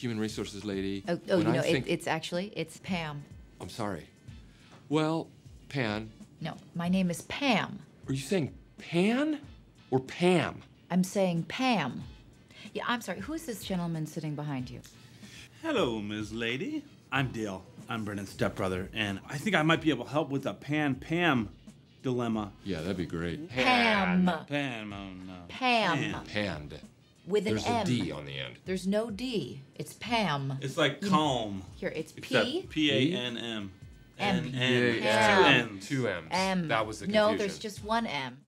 human resources lady. Oh, oh you I know, think, it, it's actually it's Pam. I'm sorry. Well, Pan, No, my name is Pam. are you saying Pan or Pam? I'm saying Pam. Yeah, I'm sorry. Who is this gentleman sitting behind you? Hello, Ms. Lady. I'm Dale. I'm Brennan's stepbrother, and I think I might be able to help with the Pan Pam dilemma. Yeah, that'd be great. Pam. Pam, oh no. Pam. Panned. With an There's M. a D on the end. There's no D. It's Pam. It's like calm. Here, it's Except P. P A N M. M. N Yeah, N. yeah. Two Pam. N's. Two M's. M. That was the confusion. No, there's just one M.